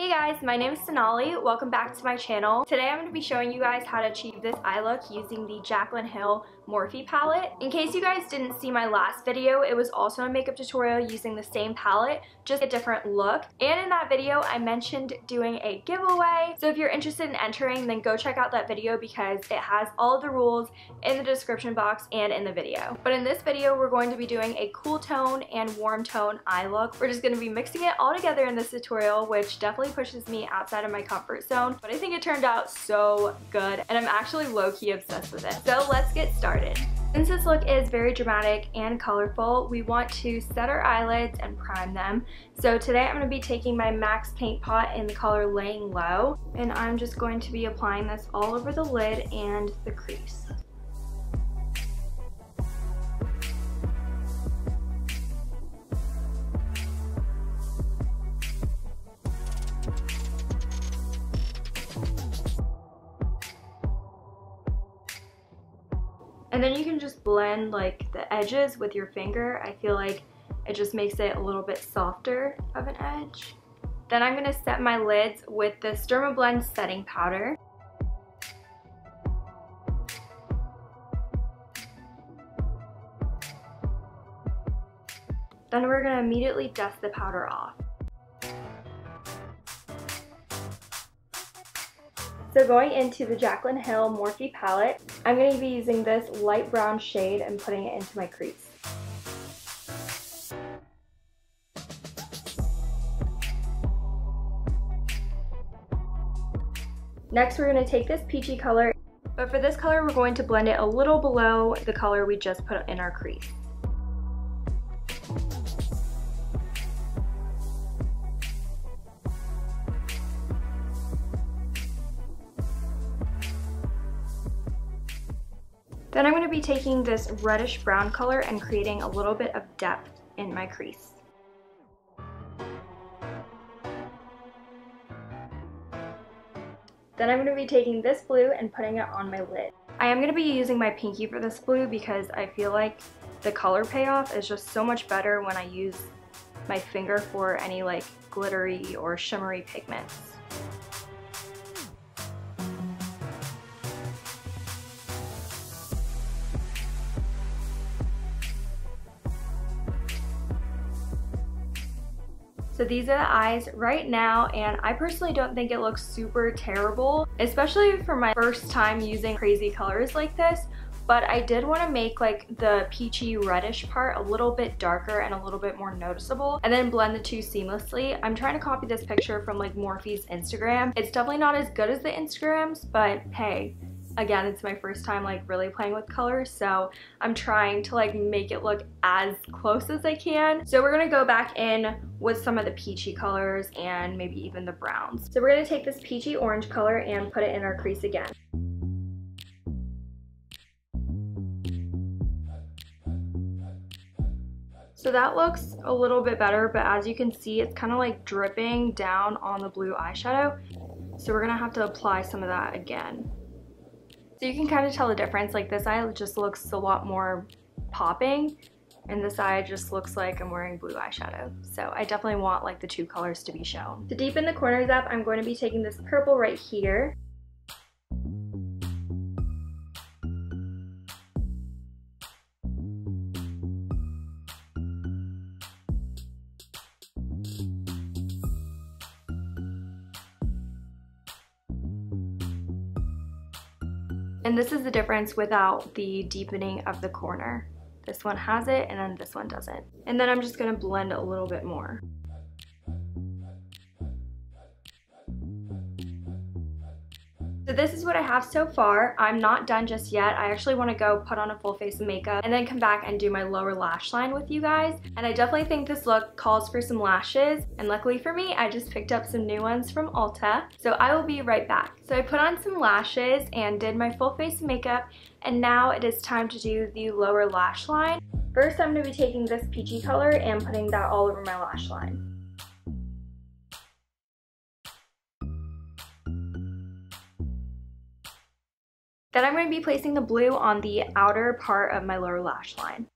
Hey guys, my name is Sonali. Welcome back to my channel. Today I'm going to be showing you guys how to achieve this eye look using the Jaclyn Hill Morphe palette. In case you guys didn't see my last video, it was also a makeup tutorial using the same palette, just a different look. And in that video, I mentioned doing a giveaway. So if you're interested in entering, then go check out that video because it has all the rules in the description box and in the video. But in this video, we're going to be doing a cool tone and warm tone eye look. We're just going to be mixing it all together in this tutorial, which definitely pushes me outside of my comfort zone. But I think it turned out so good, and I'm actually low-key obsessed with it. So let's get started started. Since this look is very dramatic and colorful, we want to set our eyelids and prime them. So today I'm going to be taking my MAC Paint Pot in the color Laying Low, and I'm just going to be applying this all over the lid and the crease. And then you can just blend like the edges with your finger. I feel like it just makes it a little bit softer of an edge. Then I'm gonna set my lids with the Dermablend setting powder. Then we're gonna immediately dust the powder off. So going into the Jaclyn Hill Morphe palette, I'm going to be using this light brown shade and putting it into my crease. Next we're going to take this peachy color, but for this color we're going to blend it a little below the color we just put in our crease. Then I'm going to be taking this reddish brown color and creating a little bit of depth in my crease. Then I'm going to be taking this blue and putting it on my lid. I am going to be using my pinky for this blue because I feel like the color payoff is just so much better when I use my finger for any like glittery or shimmery pigments. So these are the eyes right now and I personally don't think it looks super terrible, especially for my first time using crazy colors like this but I did want to make like the peachy reddish part a little bit darker and a little bit more noticeable and then blend the two seamlessly. I'm trying to copy this picture from like Morphe's Instagram. It's definitely not as good as the Instagrams, but hey, again it's my first time like really playing with colors so I'm trying to like make it look as close as I can so we're gonna go back in with some of the peachy colors and maybe even the browns so we're gonna take this peachy orange color and put it in our crease again So that looks a little bit better, but as you can see, it's kind of like dripping down on the blue eyeshadow. So we're gonna have to apply some of that again. So you can kind of tell the difference. Like this eye just looks a lot more popping and this eye just looks like I'm wearing blue eyeshadow. So I definitely want like the two colors to be shown. To deepen the corners up, I'm going to be taking this purple right here And this is the difference without the deepening of the corner. This one has it and then this one doesn't. And then I'm just gonna blend a little bit more. So this is what I have so far. I'm not done just yet. I actually want to go put on a full face of makeup and then come back and do my lower lash line with you guys. And I definitely think this look calls for some lashes. And luckily for me, I just picked up some new ones from Ulta. So I will be right back. So I put on some lashes and did my full face of makeup. And now it is time to do the lower lash line. First, I'm going to be taking this peachy color and putting that all over my lash line. Then I'm going to be placing the blue on the outer part of my lower lash line.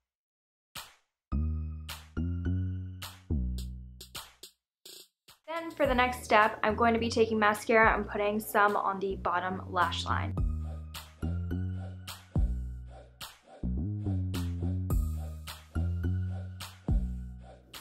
Then for the next step, I'm going to be taking mascara and putting some on the bottom lash line.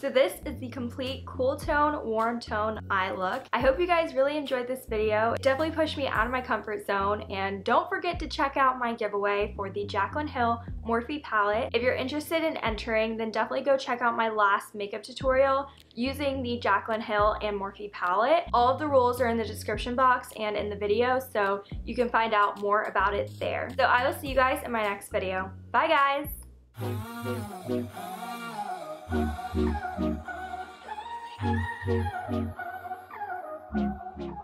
So this is the complete cool tone, warm tone eye look. I hope you guys really enjoyed this video. It definitely pushed me out of my comfort zone and don't forget to check out my giveaway for the Jaclyn Hill Morphe palette. If you're interested in entering, then definitely go check out my last makeup tutorial using the Jaclyn Hill and Morphe palette. All of the rules are in the description box and in the video, so you can find out more about it there. So I will see you guys in my next video. Bye guys! Thank you.